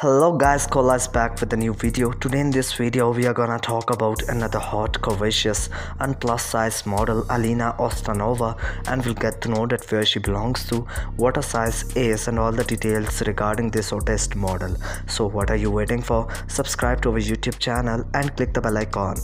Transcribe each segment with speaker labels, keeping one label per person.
Speaker 1: Hello guys, Kola back with a new video. Today in this video we are gonna talk about another hot, curvaceous and plus size model Alena Ostanova and we'll get to know that where she belongs to, what her size is and all the details regarding this hottest model. So what are you waiting for? Subscribe to our YouTube channel and click the bell icon.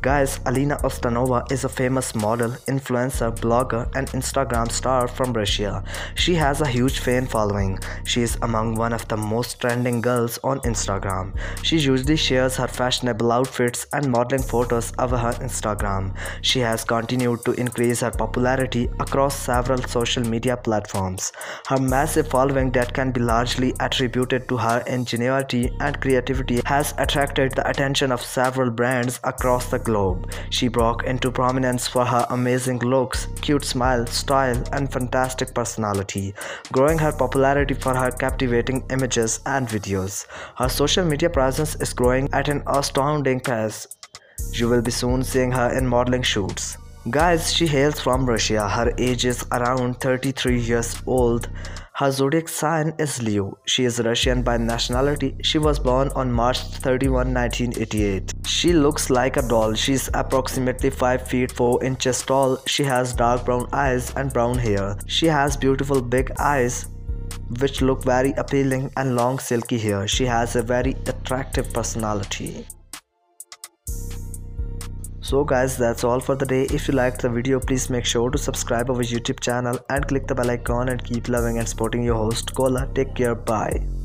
Speaker 1: Guys, Alena Ostanova is a famous model, influencer, blogger, and Instagram star from Russia. She has a huge fan following. She is among one of the most trending girls on Instagram. She usually shares her fashionable outfits and modeling photos over her Instagram. She has continued to increase her popularity across several social media platforms. Her massive following that can be largely attributed to her ingenuity and creativity has attracted the attention of several brands across the globe. She broke into prominence for her amazing looks, cute smile, style, and fantastic personality, growing her popularity for her captivating images and videos. Her social media presence is growing at an astounding pace. You will be soon seeing her in modeling shoots. Guys, she hails from Russia. Her age is around 33 years old. Her zodiac sign is Leo. She is Russian by nationality. She was born on March 31, 1988. She looks like a doll. She is approximately 5 feet 4 inches tall. She has dark brown eyes and brown hair. She has beautiful big eyes which look very appealing and long silky hair. She has a very attractive personality. So guys that's all for the day. If you liked the video please make sure to subscribe our YouTube channel and click the bell icon and keep loving and supporting your host Kola. Take care bye.